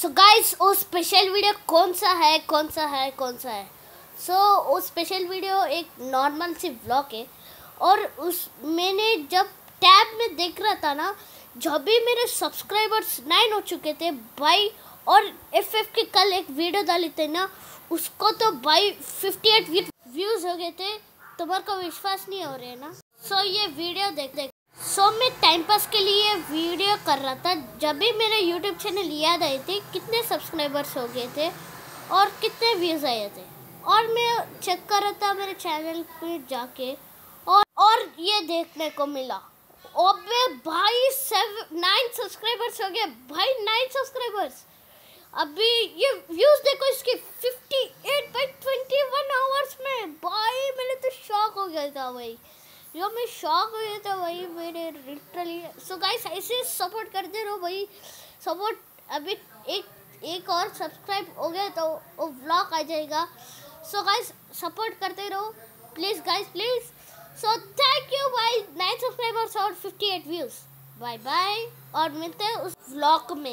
सो guys वो special video कौन सा है कौन सा है कौन सा है? सो so, वो स्पेशल वीडियो एक नॉर्मल सी व्लॉग है। और उस मैंने जब टैब में देख रहा था ना जब भी मेरे सब्सक्राइबर्स नाइन हो चुके थे भाई और एफ़ एफ़ के कल एक वीडियो डाली थे ना उसको तो भाई फिफ्टी एट व्यूज़ हो गए थे। तुम्हारे को विश्वास नहीं हो रहे ना? सो so, ये वीडियो देख देख। सो so, मैं टाइम पास के लिए वीडियो कर रहा था। जब भी मेरे यूट्यूब चैनल याद आए थे कितने सब्सक्राइबर्स हो गए थे और कितने व्यूज़ आए थे। और मैं चेक कर रहा था मेरे चैनल पे जाके और और ये देखने को मिला। ओबे भाई सेवन नाइन सब्सक्राइबर्स हो गए। भाई नाइन सब्सक्राइबर्स अभी ये व्यूज़ देखो इसके fifty eight by twenty one hours में। भाई मैंने तो शॉक हो गया था भाई। जो मैं शौक हुए थे वही मेरे लिटरली सो गाइस ऐसे सपोर्ट करते रहो भाई सपोर्ट अभी एक एक और सब्सक्राइब हो गया तो वो व्लॉग आ जाएगा। सो गाइस सपोर्ट करते रहो please guys please so thank you भाई नाइन सब्सक्राइबर्स और fifty eight views bye bye और मिलते हैं उस व्लॉग में।